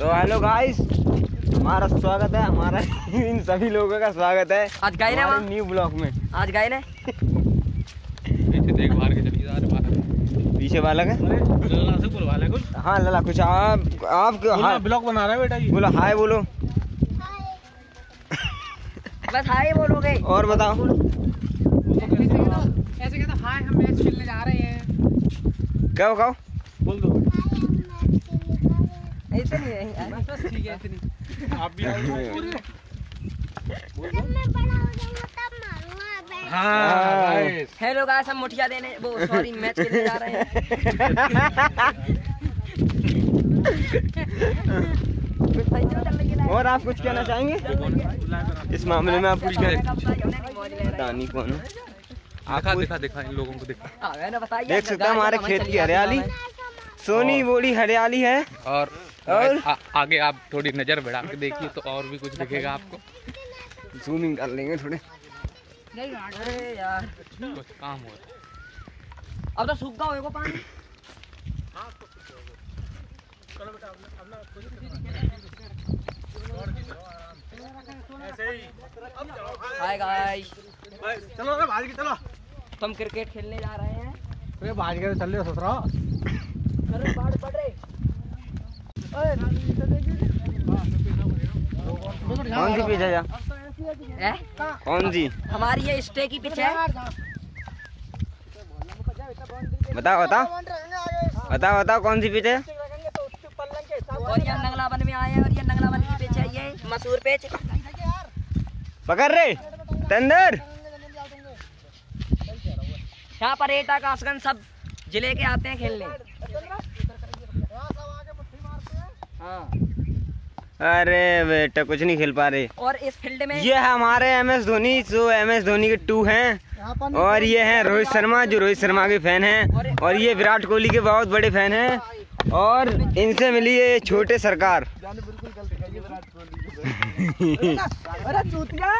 तो hello guys हमारा स्वागत है हमारा इन सभी लोगों का स्वागत है आज गए ना न्यू ब्लॉक में। आज गए ना? पीछे देख बाहर के चली जा रहे बाहर। पीछे वाला का? लल्ला से बुलवा कुछ। हाँ लला कुछ आप आप हाय ब्लॉग बना रहा है बेटा जी? बोलो हाय बोलो। बस हाय बोलोगे। और बताओ। ऐसे कहता हाय हम मैच खेलने जा रहे हैं। कहो कहो बोल दो। है बस बस ठीक है इतनी। आप भी आओ हाँ। हाँ हेलो गाइस हम मुठिया देने वो सॉरी मैच खेलने जा रहे हैं। और आप कुछ कहना चाहेंगे? इस मामले में आप कुछ कह पता नहीं कौन है। आप दिखा दिखा इन लोगों को दिखा। हाँ, देख सकते हैं हमारे खेत की हरियाली। सोनी बोली हरियाली है। और और? आ, आगे आप थोड़ी नज़र बढ़ा के देखिए तो और भी कुछ दिखेगा आपको। जूमिंग कर लेंगे थोड़े। यार। कुछ काम हो रहा है। अब तो सूख गया होगा पानी। हाय गाइस चलो रे भाज के चलो। तुम क्रिकेट खेलने जा रहे हैं। अरे भाज के चल रहे हो ससुरा अरे बाढ़ पड़ रही। कौन सी पिच है जा कौन सी? हमारी ये स्टे की पिच है। बताओ बताओ। बताओ बताओ कौन सी पिच है? और ये नंगला वन में आए हैं और ये नंगला वन की पिच है ये मशहूर पिच। पकड़ रे तंदर। यहाँ पर एटा कासगंज सब ज़िले के आते हैं खेलने। हाँ। अरे बेटा कुछ नहीं खेल पा रहे। और इस फ़ील्ड में ये है हमारे एम एस धोनी जो एम एस धोनी के टू हैं। और ये हैं रोहित शर्मा जो रोहित शर्मा के फ़ैन हैं। और ये विराट कोहली के बहुत बड़े फ़ैन हैं। और इनसे मिली ये छोटे सरकार। अरे चूतिया।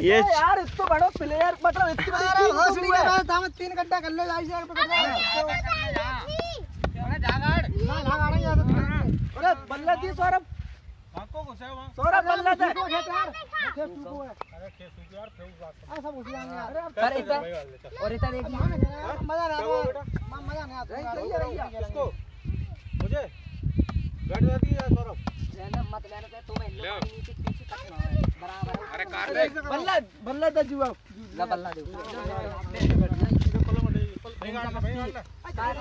ये यार इसको बड़ो प्लेयर मतलब इतनी बड़ी तीन घंटा कर लो अरे बल्ला दी सौरभ को घुसे वहाँ सौरभ बल्ला दे अरे खेस यार फेंक बात ऐसा घुस जाएँगे अरे अरे इधर और इधर एक मज़ा ना आ मज़ा नहीं आता सही है भैया इसको मुझे बैठ जाती है सौरभ लेना मत लेने दे तुम्हें लो नीचे पीछे तक ना बराबर अरे काट दे बल्ला बल्ला दे जुआ ला बल्ला दे बैठ बैठ इसको कलम दे पल नहीं काट भाई काट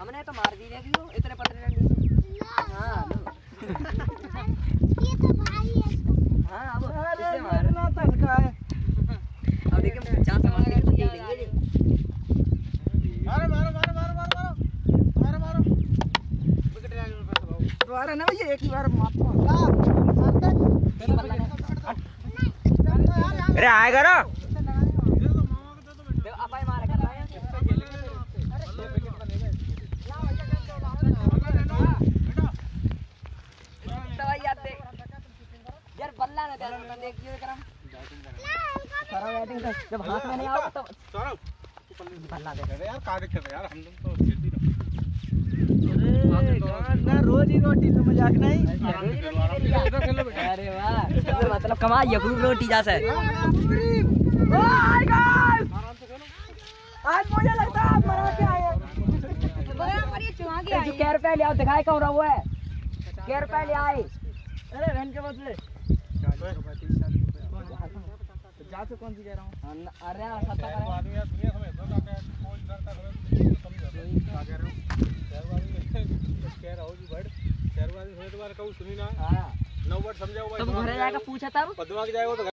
हमने तो मार दी रहेगी वो इतने पट रहे हाँ लो। हाँ अब इससे मार। अब देखिए जहाँ से मार तो यही लेंगे मारो मारो मारो मारो मारो मारो। मारो मारो। विकेट ले लो पैसे भाऊ दोबारा ना भैया एक ही बार मार बल्ला है अरे आए करो देखो अपाय मार कर रहा है दवाई याद दे यार बल्ला ना दे ना देखिए करम करो बैटिंग तो जब हाथ में नहीं आओ तो अरे यार यार हम तो ना रोज रोटी तो मज़ाक नहीं अरे वाह मतलब खूब रोटी आज मुझे लगता है? आप मरा के आए जो कै रुपए ले कौन रहा है कै रुपए ले आए अरे रहन के बदले जा से कौन सी कह रहा हूँ। अरे सत्ता करें आदमी यार दुनिया समय इतना जाता कोई करता है समझो क्या कह रहे हो शहर कह रहा हो जी बड़ शहर वाली थोड़ी बार कहूँ सुनी ना हाँ नौ वर्ड समझाओ भाई तुम घरे जाकर पूछा तब बदमाश जाएगा तो